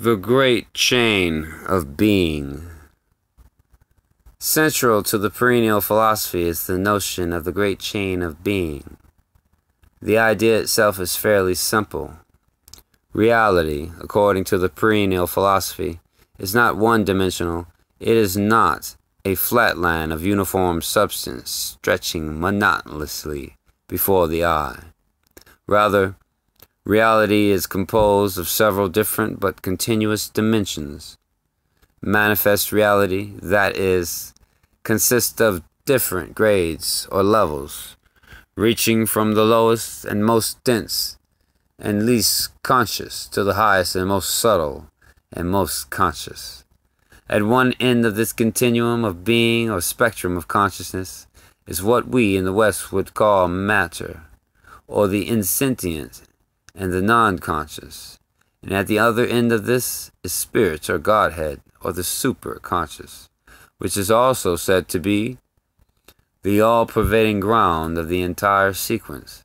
The great chain of being. Central to the perennial philosophy is the notion of the great chain of being. The idea itself is fairly simple. Reality, according to the perennial philosophy, is not one dimensional, it is not a flat line of uniform substance stretching monotonously before the eye. Rather, reality is composed of several different but continuous dimensions. Manifest reality, that is, consists of different grades or levels, reaching from the lowest and most dense and least conscious to the highest and most subtle and most conscious. At one end of this continuum of being or spectrum of consciousness is what we in the West would call matter, or the insentient and the non conscious. And at the other end of this is spirit or Godhead, or the super conscious, which is also said to be the all pervading ground of the entire sequence.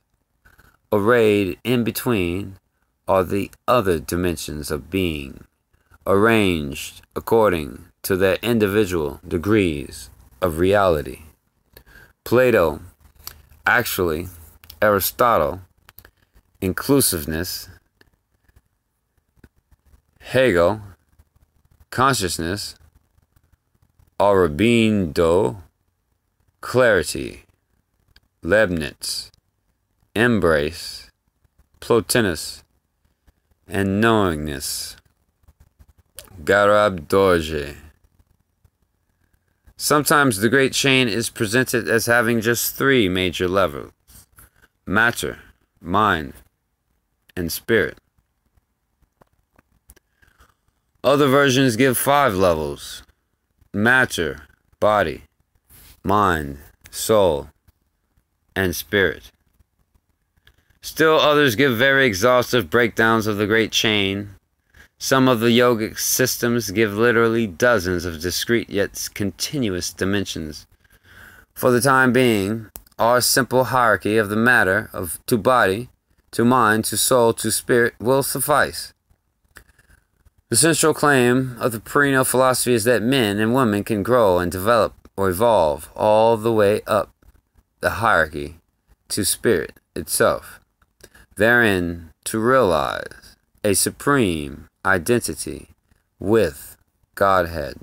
Arrayed in between are the other dimensions of being arranged according to their individual degrees of reality. Plato, actually, Aristotle, inclusiveness, Hegel, consciousness, Aurobindo, clarity, Leibniz, embrace, Plotinus, and knowingness. Garab Dorje. Sometimes the Great Chain is presented as having just three major levels matter, mind, and spirit. Other versions give five levels matter, body, mind, soul, and spirit. Still others give very exhaustive breakdowns of the Great Chain some of the yogic systems give literally dozens of discrete yet continuous dimensions. For the time being, our simple hierarchy of the matter of to body, to mind, to soul, to spirit will suffice. The central claim of the perennial philosophy is that men and women can grow and develop or evolve all the way up the hierarchy to spirit itself, therein to realize a supreme identity with Godhead.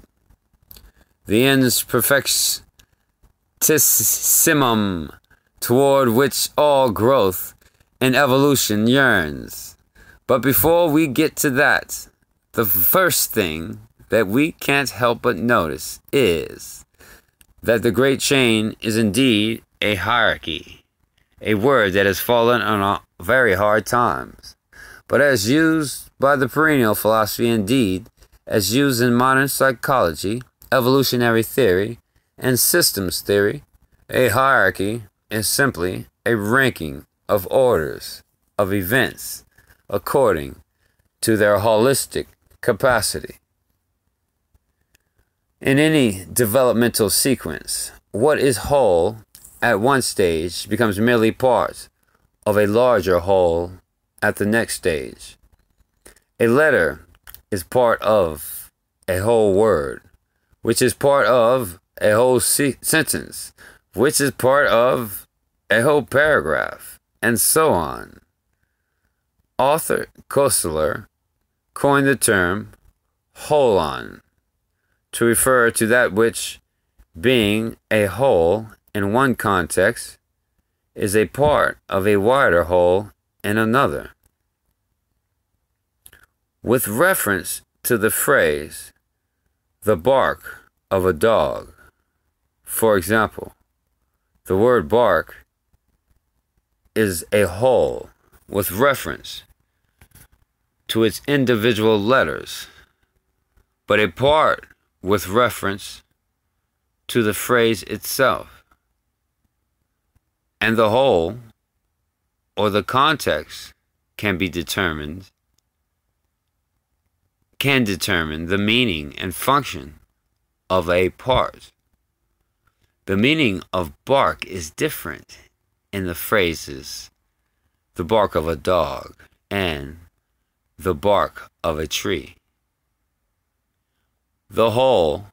The ens perfectissimum toward which all growth and evolution yearns. But before we get to that, the first thing that we can't help but notice is that the Great Chain is indeed a hierarchy, a word that has fallen on very hard times. But as used by the perennial philosophy indeed, as used in modern psychology, evolutionary theory, and systems theory, a hierarchy is simply a ranking of orders of events according to their holistic capacity. In any developmental sequence, what is whole at one stage becomes merely part of a larger whole at the next stage. A letter is part of a whole word, which is part of a whole se- sentence, which is part of a whole paragraph, and so on. Arthur Koestler coined the term holon to refer to that which, being a whole in one context, is a part of a wider whole in another with reference to the phrase, the bark of a dog. For example, the word bark is a whole with reference to its individual letters, but a part with reference to the phrase itself. And the whole, or the context, can be determined can determine the meaning and function of a part. The meaning of bark is different in the phrases the bark of a dog and the bark of a tree. The whole,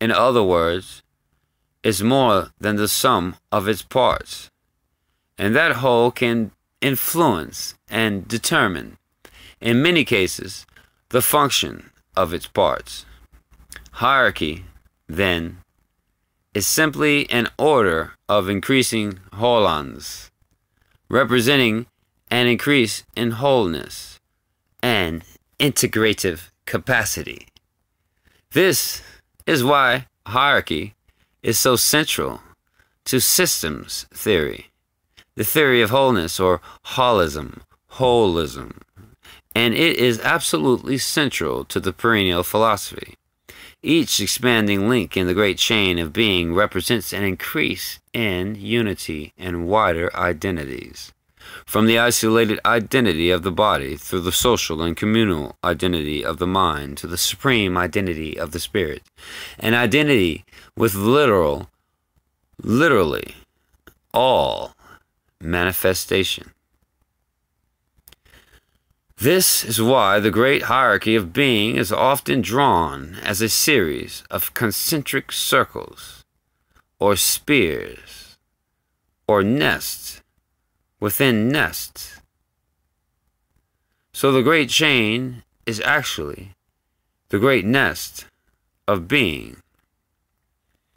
in other words, is more than the sum of its parts, and that whole can influence and determine, in many cases, the function of its parts. Hierarchy, then, is simply an order of increasing holons, representing an increase in wholeness and integrative capacity. This is why hierarchy is so central to systems theory, the theory of wholeness or holism, holism, and it is absolutely central to the perennial philosophy. Each expanding link in the great chain of being represents an increase in unity and wider identities. From the isolated identity of the body through the social and communal identity of the mind to the supreme identity of the spirit, an identity with literal, literally, all manifestation. This is why the great hierarchy of being is often drawn as a series of concentric circles, or spheres, or nests within nests. So the great chain is actually the great nest of being.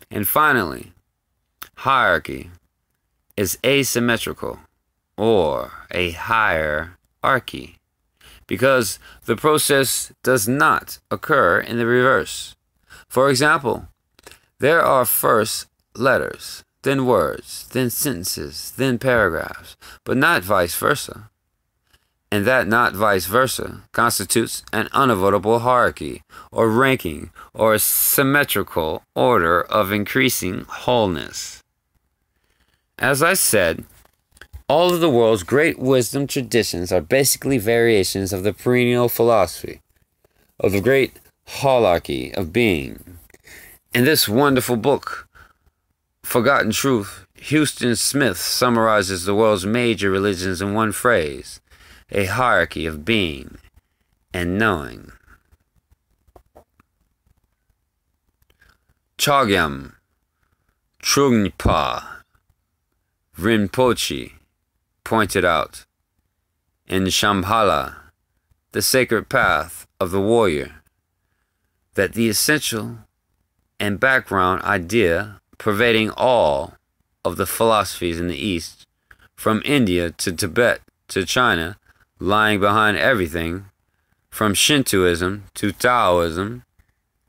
And finally, hierarchy is asymmetrical or a hierarchy because the process does not occur in the reverse. For example, there are first letters, then words, then sentences, then paragraphs, but not vice versa. And that not vice versa constitutes an unavoidable hierarchy, or ranking, or symmetrical order of increasing wholeness. As I said, all of the world's great wisdom traditions are basically variations of the perennial philosophy, of the great hierarchy of being. In this wonderful book, Forgotten Truth, Huston Smith summarizes the world's major religions in one phrase a hierarchy of being and knowing. Chogyam, Trungpa, Rinpoche, pointed out in Shambhala, the sacred path of the warrior, that the essential and background idea pervading all of the philosophies in the East, from India to Tibet to China, lying behind everything, from Shintoism to Taoism,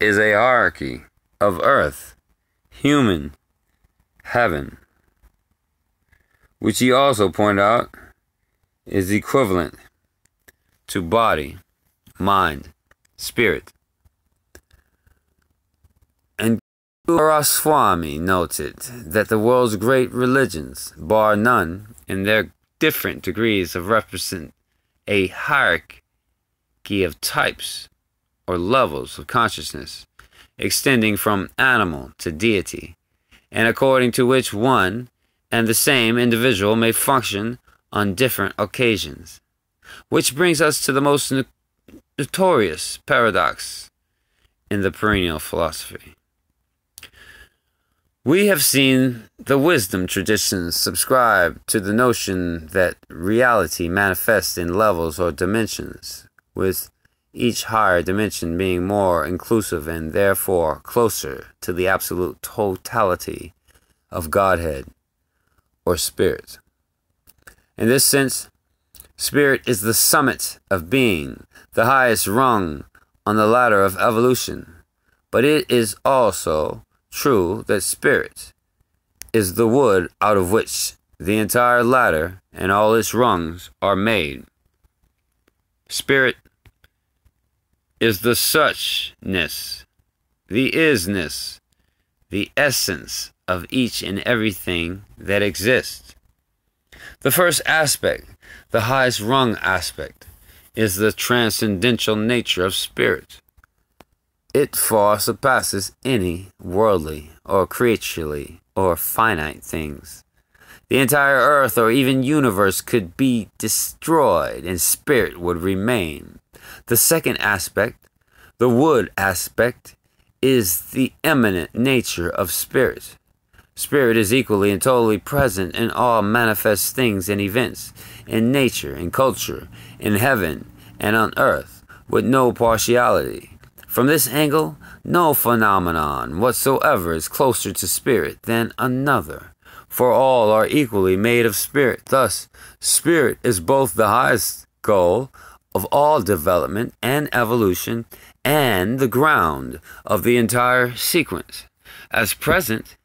is a hierarchy of earth, human, heaven which he also pointed out is equivalent to body, mind, spirit. And Swami noted that the world's great religions, bar none, in their different degrees of represent a hierarchy of types or levels of consciousness, extending from animal to deity, and according to which one and the same individual may function on different occasions. Which brings us to the most notorious paradox in the perennial philosophy. We have seen the wisdom traditions subscribe to the notion that reality manifests in levels or dimensions, with each higher dimension being more inclusive and therefore closer to the absolute totality of Godhead or spirit. In this sense, spirit is the summit of being, the highest rung on the ladder of evolution. But it is also true that spirit is the wood out of which the entire ladder and all its rungs are made. Spirit is the suchness, the isness, the essence of each and everything that exists. The first aspect, the highest rung aspect, is the transcendental nature of spirit. It far surpasses any worldly or creaturely or finite things. The entire earth or even universe could be destroyed and spirit would remain. The second aspect, the wood aspect, is the immanent nature of spirit. Spirit is equally and totally present in all manifest things and events, in nature, in culture, in heaven, and on earth, with no partiality. From this angle, no phenomenon whatsoever is closer to spirit than another, for all are equally made of spirit. Thus, spirit is both the highest goal of all development and evolution and the ground of the entire sequence, as present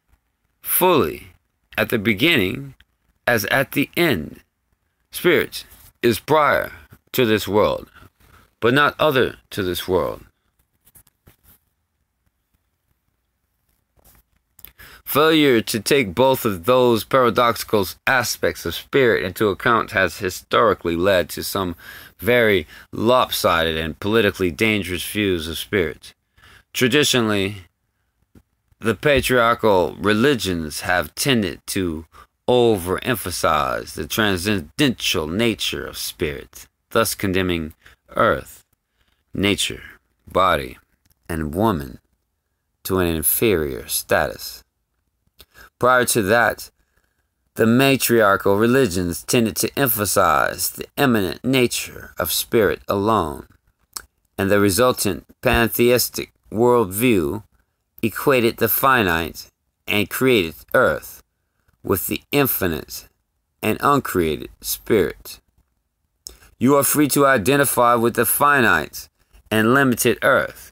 fully at the beginning as at the end. Spirit is prior to this world, but not other to this world. Failure to take both of those paradoxical aspects of spirit into account has historically led to some very lopsided and politically dangerous views of spirit. Traditionally, the patriarchal religions have tended to overemphasize the transcendental nature of spirit, thus condemning earth, nature, body, and woman to an inferior status. Prior to that, the matriarchal religions tended to emphasize the immanent nature of spirit alone, and the resultant pantheistic worldview equated the finite and created earth with the infinite and uncreated spirit. You are free to identify with the finite and limited earth.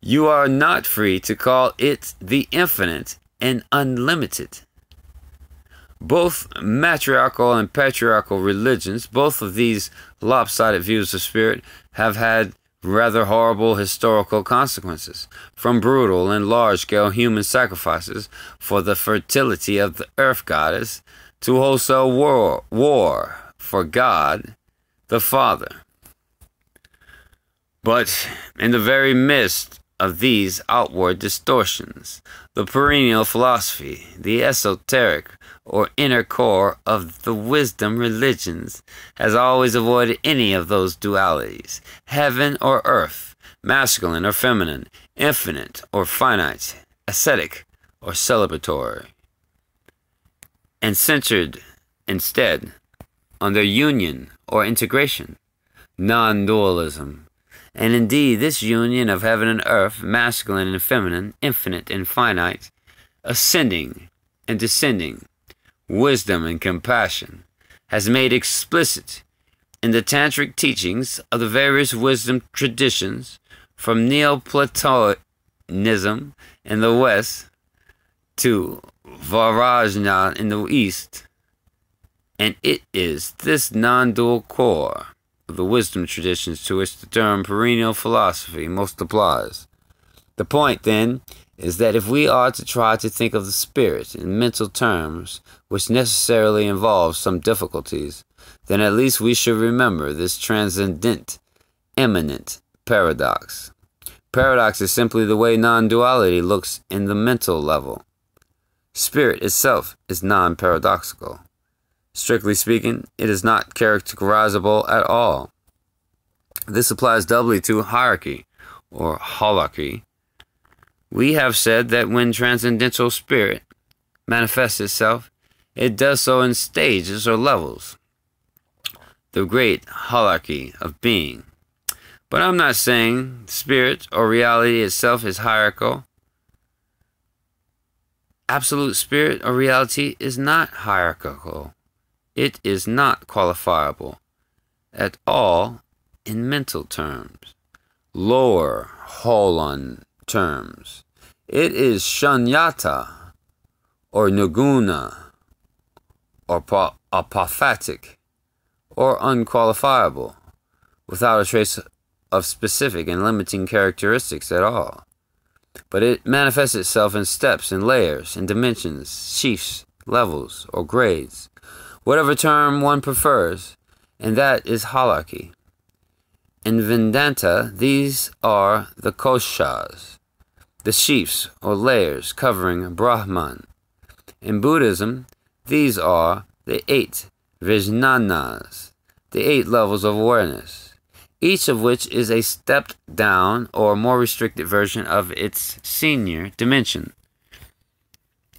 You are not free to call it the infinite and unlimited. Both matriarchal and patriarchal religions, both of these lopsided views of spirit, have had rather horrible historical consequences, from brutal and large scale human sacrifices for the fertility of the earth goddess to wholesale war, war for God the Father. But in the very midst of these outward distortions, the perennial philosophy, the esoteric or inner core of the wisdom religions has always avoided any of those dualities heaven or earth, masculine or feminine, infinite or finite, ascetic or celebratory, and centered instead on their union or integration, non dualism. And indeed, this union of heaven and earth, masculine and feminine, infinite and finite, ascending and descending, wisdom, and compassion, has made explicit in the tantric teachings of the various wisdom traditions from Neoplatonism in the West to Vajrayana in the East. And it is this non dual core the wisdom traditions to which the term perennial philosophy most applies. The point, then, is that if we are to try to think of the spirit in mental terms, which necessarily involves some difficulties, then at least we should remember this transcendent, immanent paradox. Paradox is simply the way non duality looks in the mental level. Spirit itself is non paradoxical. Strictly speaking, it is not characterizable at all. This applies doubly to hierarchy, or holarchy, we have said that when transcendental spirit manifests itself, it does so in stages or levels, the great hierarchy of being. But I'm not saying spirit or reality itself is hierarchical. Absolute spirit or reality is not hierarchical. It is not qualifiable at all in mental terms. Lower holon terms. It is shunyata, or nirguna, or apophatic, or unqualifiable, without a trace of specific and limiting characteristics at all. But it manifests itself in steps and layers and dimensions, sheaths, levels, or grades, whatever term one prefers, and that is holarchy. In Vedanta, these are the koshas, the sheaths or layers covering Brahman. In Buddhism, these are the eight Vijnanas, the eight levels of awareness. each of which is a stepped down or more restricted version of its senior dimension.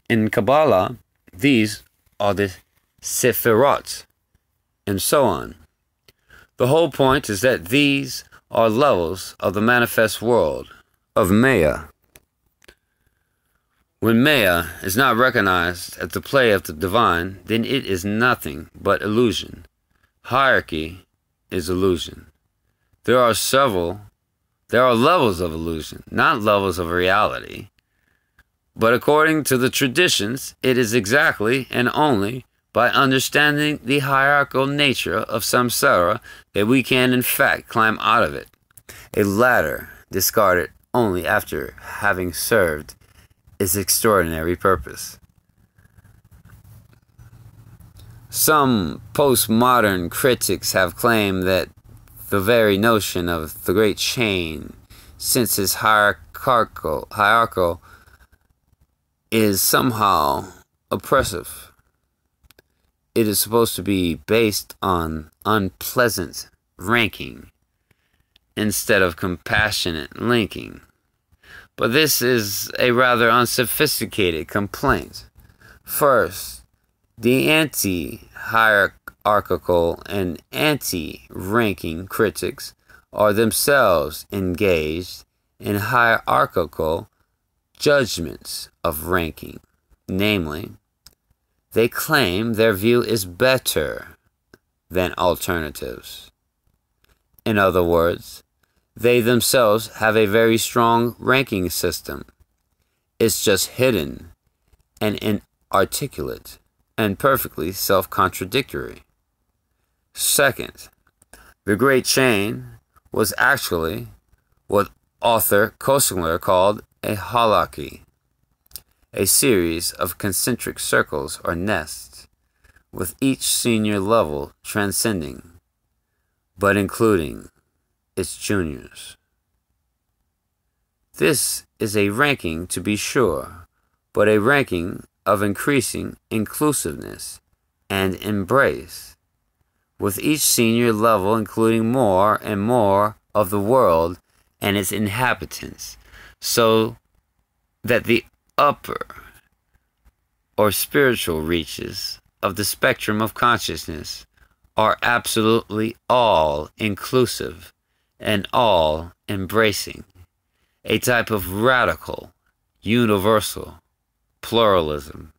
In Kabbalah, these are the Sephirot, and so on. The whole point is that these are levels of the manifest world, of Maya. When Maya is not recognized as the play of the divine, then it is nothing but illusion. Hierarchy is illusion. There are several, there are levels of illusion, not levels of reality. But according to the traditions, it is exactly and only by understanding the hierarchical nature of samsara that we can in fact climb out of it. A ladder discarded only after having served its extraordinary purpose. Some postmodern critics have claimed that the very notion of the great chain, since its hierarchical, hierarchical is somehow oppressive. It is supposed to be based on unpleasant ranking instead of compassionate linking. But this is a rather unsophisticated complaint. First, the anti hierarchical and anti ranking critics are themselves engaged in hierarchical judgments of ranking. Namely, they claim their view is better than alternatives. In other words, they themselves have a very strong ranking system. It's just hidden and inarticulate and perfectly self contradictory. Second, the Great Chain was actually what Arthur Koestler called a holarchy, a series of concentric circles or nests, with each senior level transcending, but including its juniors. This is a ranking to be sure, but a ranking of increasing inclusiveness and embrace, with each senior level including more and more of the world and its inhabitants, so that the upper or spiritual reaches of the spectrum of consciousness are absolutely all inclusive and all embracing, a type of radical, universal pluralism.